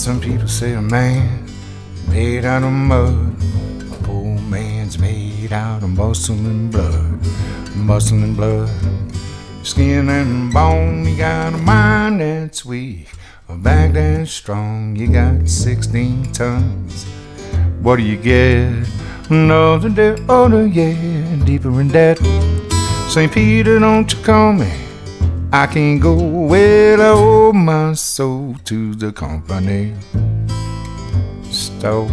some people say a man made out of mud. A poor man's made out of muscle and blood. Muscle and blood. Skin and bone, you got a mind that's weak. A back that's strong, you got 16 tons. What do you get? Another day older, oh, yeah, deeper in debt. St. Peter, don't you call me. I can't go where owe my soul to the company store.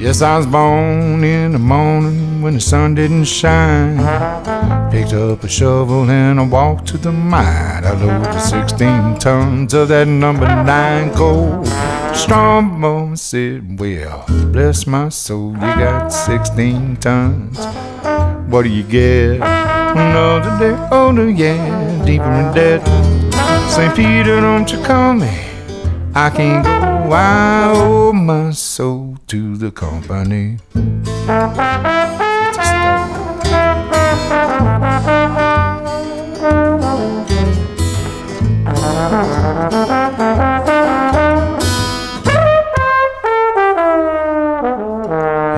Yes, I was born in the morning when the sun didn't shine. Picked up a shovel and I walked to the mine. I loaded 16 tons of that number nine coal. Strong mom said, Well, bless my soul, you got 16 tons. What do you get? Another day older, yeah, deeper in debt. St. Peter, don't you call me? I can't go. I owe oh, my soul to the company.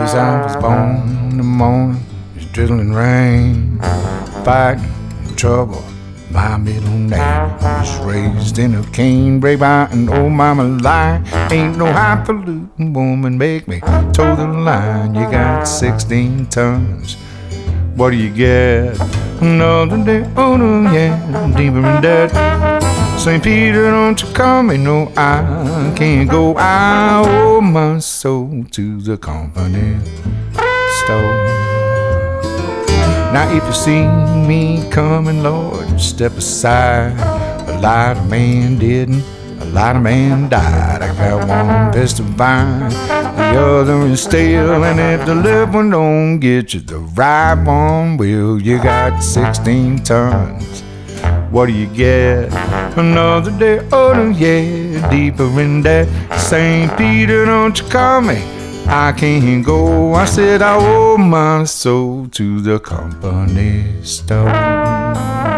As I was born in the morning, it's drizzling rain, fighting trouble my middle name was raised in a cane by an old mama lie. Ain't no highfalutin woman make me toe the line. You got 16 tons. What do you get? Another day older, yeah, deeper in debt. St. Peter, don't you call me, no, I can't go. I owe my soul to the company if you see me coming, Lord, step aside. A lot of man didn't, a lot of man died. I got one best of vine, the other is stale. And if the left one don't get you, the right one will. You got 16 tons. What do you get? Another day older, yeah, deeper in that. St. Peter, don't you call me? I can't go. I said I owe my soul to the company store.